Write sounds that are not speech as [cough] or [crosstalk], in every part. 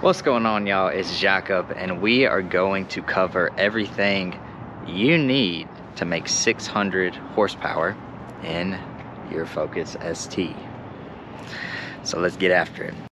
What's going on y'all? It's Jacob and we are going to cover everything you need to make 600 horsepower in your Focus ST. So let's get after it.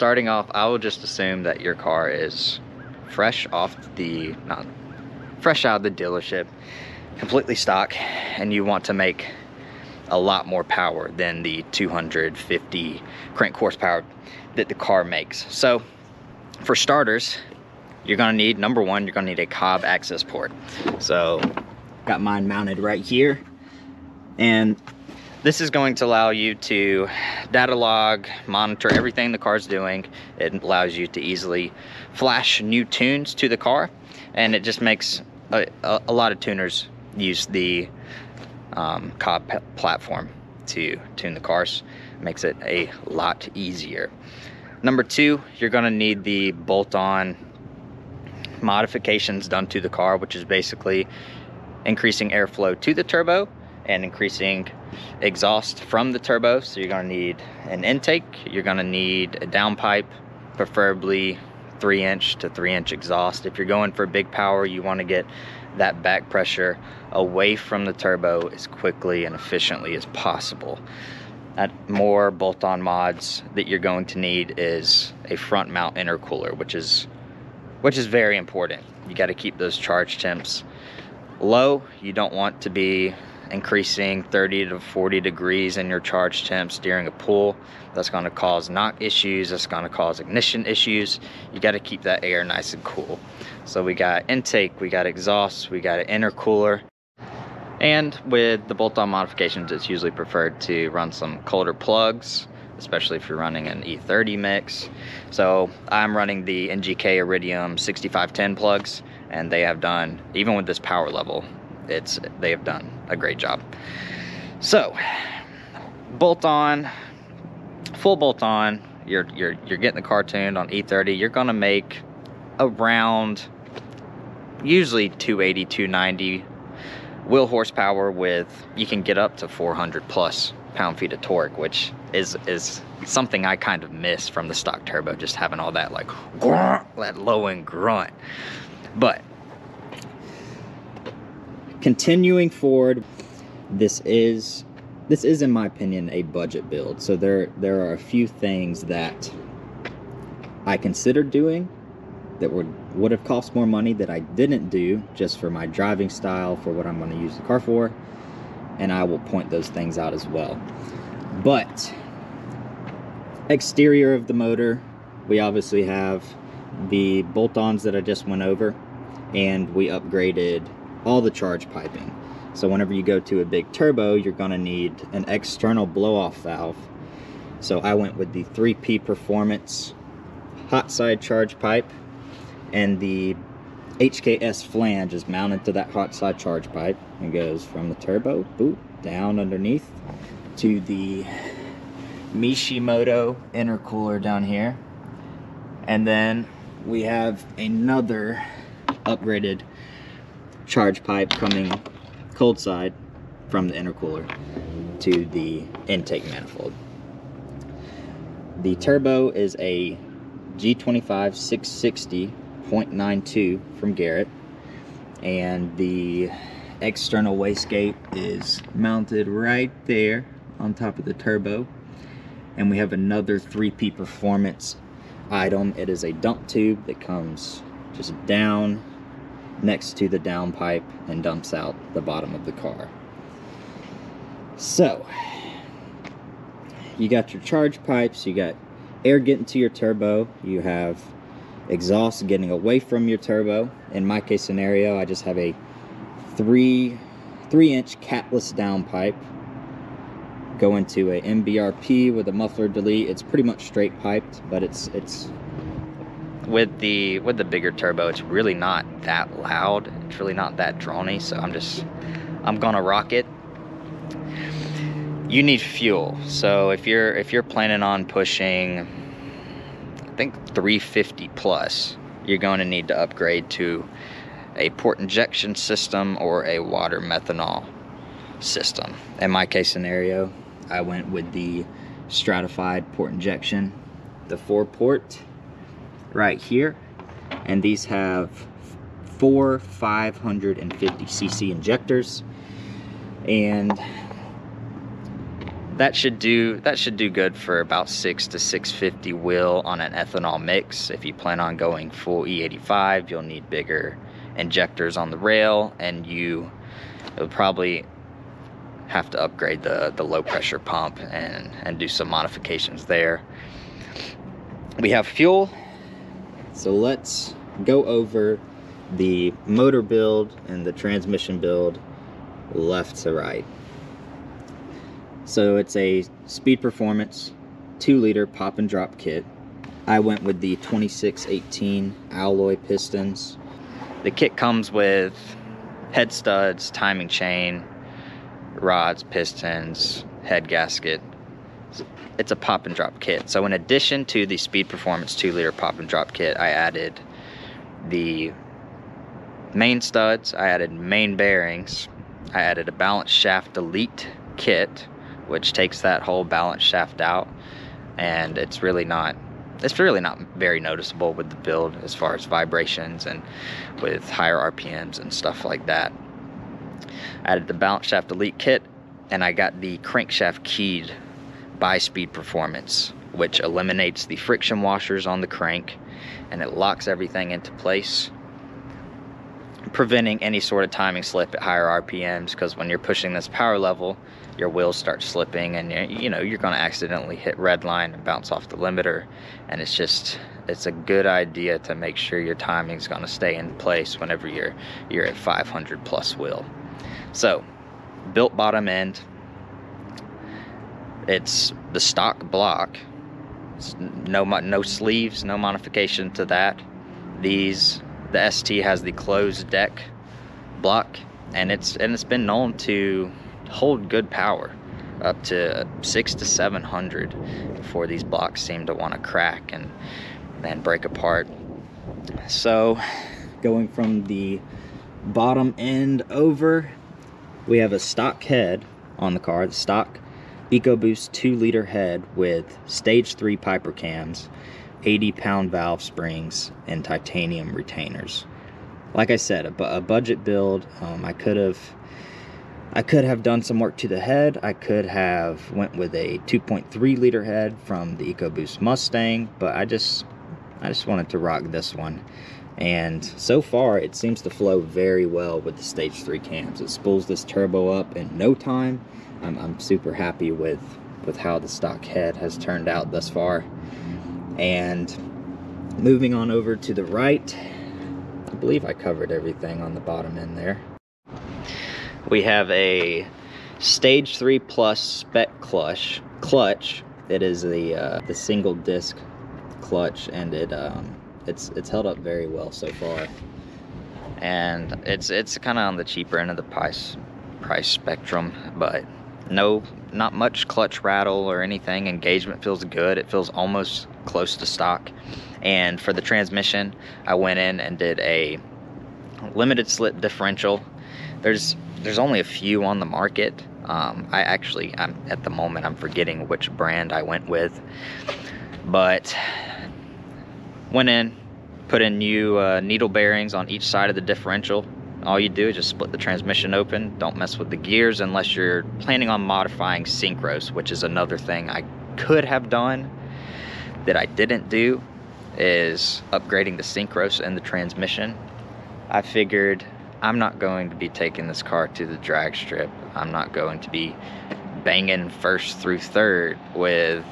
Starting off, I will just assume that your car is fresh off the, not fresh out of the dealership, completely stock, and you want to make a lot more power than the 250 crank horsepower that the car makes. So for starters, you're gonna need, number one, you're gonna need a Cobb access port. So got mine mounted right here. And this is going to allow you to data log, monitor everything the car's doing. It allows you to easily flash new tunes to the car, and it just makes a, a, a lot of tuners use the um, Cobb platform to tune the cars. makes it a lot easier. Number two, you're gonna need the bolt-on modifications done to the car, which is basically increasing airflow to the turbo and increasing exhaust from the turbo. So you're gonna need an intake, you're gonna need a downpipe, preferably three inch to three inch exhaust. If you're going for big power, you wanna get that back pressure away from the turbo as quickly and efficiently as possible. At more bolt-on mods that you're going to need is a front mount intercooler, which is which is very important. You got to keep those charge temps low. You don't want to be increasing 30 to 40 degrees in your charge temps during a pull. That's going to cause knock issues. That's going to cause ignition issues. You got to keep that air nice and cool. So we got intake, we got exhaust, we got an intercooler. And with the bolt-on modifications, it's usually preferred to run some colder plugs, especially if you're running an E30 mix. So I'm running the NGK Iridium 6510 plugs, and they have done, even with this power level, it's they have done a great job. So, bolt on, full bolt on. You're you're you're getting the car tuned on E30. You're gonna make around usually 280, 290 wheel horsepower with you can get up to 400 plus pound feet of torque, which is is something I kind of miss from the stock turbo, just having all that like grunt, [laughs] that low end grunt. But continuing forward this is this is in my opinion a budget build. So there there are a few things that i considered doing that would would have cost more money that i didn't do just for my driving style for what i'm going to use the car for and i will point those things out as well. But exterior of the motor we obviously have the bolt-ons that i just went over and we upgraded all the charge piping. So whenever you go to a big turbo, you're gonna need an external blow-off valve. So I went with the 3P Performance hot side charge pipe and the HKS flange is mounted to that hot side charge pipe and goes from the turbo, boot, down underneath to the Mishimoto intercooler down here. And then we have another upgraded charge pipe coming cold side from the intercooler to the intake manifold. The turbo is a G25 660.92 from Garrett and the external wastegate is mounted right there on top of the turbo and we have another 3P Performance item. It is a dump tube that comes just down next to the downpipe and dumps out the bottom of the car. So, you got your charge pipes, you got air getting to your turbo, you have exhaust getting away from your turbo. In my case scenario, I just have a three three inch catless downpipe go into a MBRP with a muffler delete. It's pretty much straight piped, but it's it's with the with the bigger turbo, it's really not that loud. It's really not that drony. So I'm just I'm gonna rock it. You need fuel. So if you're if you're planning on pushing, I think 350 plus, you're going to need to upgrade to a port injection system or a water methanol system. In my case scenario, I went with the stratified port injection, the four port right here. And these have four 550 cc injectors. And that should do that should do good for about six to 650 wheel on an ethanol mix. If you plan on going full E85, you'll need bigger injectors on the rail and you will probably have to upgrade the, the low pressure pump and, and do some modifications there. We have fuel, so let's go over the motor build and the transmission build left to right. So it's a speed performance 2 liter pop and drop kit. I went with the 2618 alloy pistons. The kit comes with head studs, timing chain, rods, pistons, head gasket. It's a pop and drop kit. So in addition to the Speed Performance 2 liter pop and drop kit, I added the main studs, I added main bearings, I added a balance shaft delete kit, which takes that whole balance shaft out. And it's really not it's really not very noticeable with the build as far as vibrations and with higher RPMs and stuff like that I added the balance shaft delete kit and I got the crankshaft keyed by Speed Performance which eliminates the friction washers on the crank and it locks everything into place preventing any sort of timing slip at higher RPMs because when you're pushing this power level your wheels start slipping and you know you're going to accidentally hit red line and bounce off the limiter and it's just it's a good idea to make sure your timing is going to stay in place whenever you're you're at 500 plus wheel so, built bottom end. It's the stock block. It's no no sleeves, no modification to that. These the ST has the closed deck block, and it's and it's been known to hold good power up to six to seven hundred before these blocks seem to want to crack and then break apart. So, going from the bottom end over we have a stock head on the car, the stock EcoBoost 2 liter head with stage 3 Piper cams, 80 pound valve springs, and titanium retainers. Like I said, a, a budget build. Um, I could have I could have done some work to the head. I could have went with a 2.3 liter head from the EcoBoost Mustang, but I just I just wanted to rock this one and so far it seems to flow very well with the stage 3 cams. It spools this turbo up in no time. I'm, I'm super happy with, with how the stock head has turned out thus far. And moving on over to the right, I believe I covered everything on the bottom end there. We have a stage 3 plus spec clutch. Clutch. It is the, uh, the single disc clutch and it um, it's it's held up very well so far and it's it's kind of on the cheaper end of the price price spectrum but no not much clutch rattle or anything. Engagement feels good. It feels almost close to stock. And for the transmission i went in and did a limited slip differential. There's there's only a few on the market. Um, i actually i'm at the moment i'm forgetting which brand i went with. But went in, put in new uh, needle bearings on each side of the differential. All you do is just split the transmission open. Don't mess with the gears unless you're planning on modifying synchros, which is another thing I could have done that I didn't do is upgrading the synchros and the transmission. I figured I'm not going to be taking this car to the drag strip. I'm not going to be banging first through third with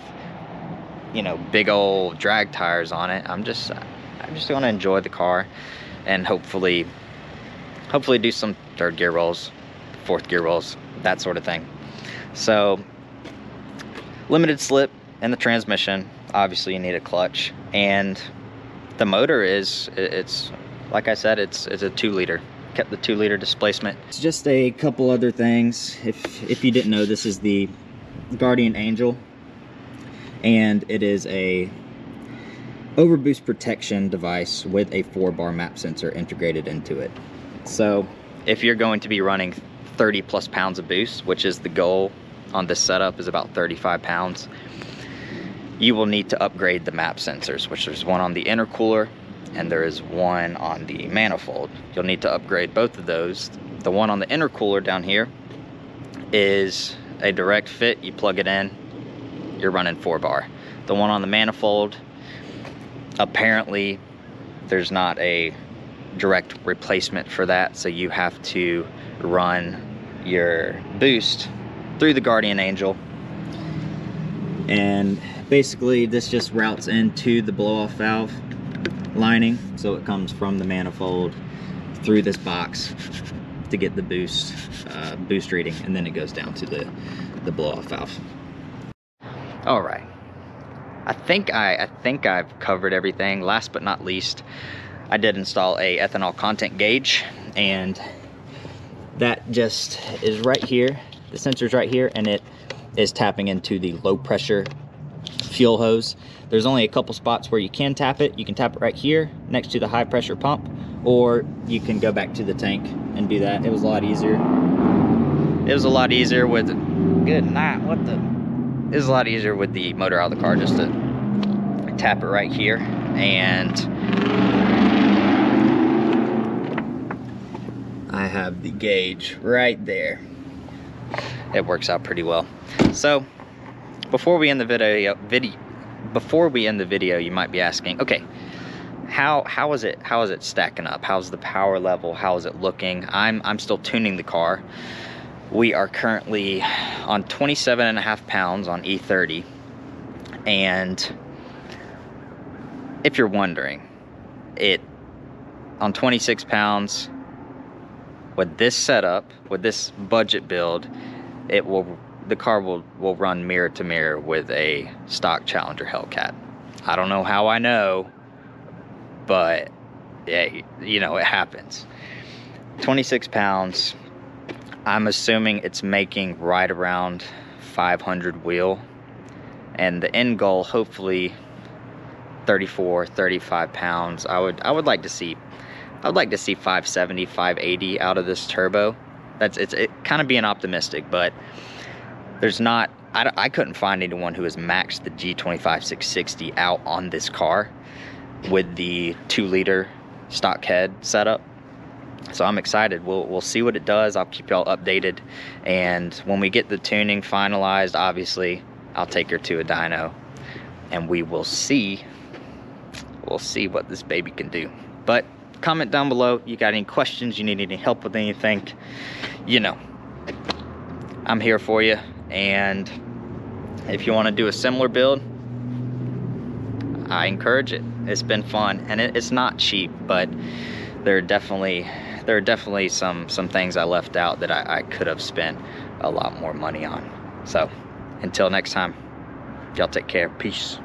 you know big old drag tires on it. I'm just I'm just going to enjoy the car and hopefully hopefully do some third gear rolls, fourth gear rolls, that sort of thing. So limited slip in the transmission. Obviously you need a clutch and the motor is it's like I said it's it's a 2 liter kept the two liter displacement. It's just a couple other things. If, if you didn't know, this is the Guardian Angel and it is a overboost protection device with a four bar map sensor integrated into it. So if you're going to be running 30 plus pounds of boost, which is the goal on this setup is about 35 pounds, you will need to upgrade the map sensors, which there's one on the intercooler and there is one on the manifold. You'll need to upgrade both of those. The one on the intercooler down here is a direct fit. You plug it in, you're running four bar. The one on the manifold, apparently there's not a direct replacement for that. So you have to run your boost through the Guardian Angel. And basically this just routes into the blow off valve lining so it comes from the manifold through this box to get the boost uh, boost reading and then it goes down to the the blow off valve all right I think I, I think I've covered everything last but not least I did install a ethanol content gauge and that just is right here the sensor's right here and it is tapping into the low pressure fuel hose. There's only a couple spots where you can tap it. You can tap it right here next to the high pressure pump, or you can go back to the tank and do that. It was a lot easier. It was a lot easier with, good night, what the? It was a lot easier with the motor out of the car just to tap it right here and I have the gauge right there. It works out pretty well. So before we end the video, video before we end the video, you might be asking, okay, how how is it how is it stacking up? How's the power level? How is it looking? I'm I'm still tuning the car. We are currently on 27 and a half pounds on E30. And if you're wondering, it on 26 pounds with this setup, with this budget build, it will the car will, will run mirror to mirror with a stock Challenger Hellcat. I don't know how I know, but yeah, you know, it happens. 26 pounds. I'm assuming it's making right around 500 wheel. And the end goal, hopefully 34, 35 pounds. I would, I would like to see, I would like to see 570, 580 out of this turbo. That's, it's it kind of being optimistic, but there's not, I, I couldn't find anyone who has maxed the G25 660 out on this car with the two liter stock head setup. So I'm excited. We'll, we'll see what it does. I'll keep y'all updated. And when we get the tuning finalized, obviously, I'll take her to a dyno and we will see, we'll see what this baby can do. But comment down below. You got any questions? You need any help with anything? You know, I'm here for you. And if you want to do a similar build, I encourage it. It's been fun and it, it's not cheap, but there are definitely there are definitely some some things I left out that I, I could have spent a lot more money on. So until next time, y'all take care. Peace.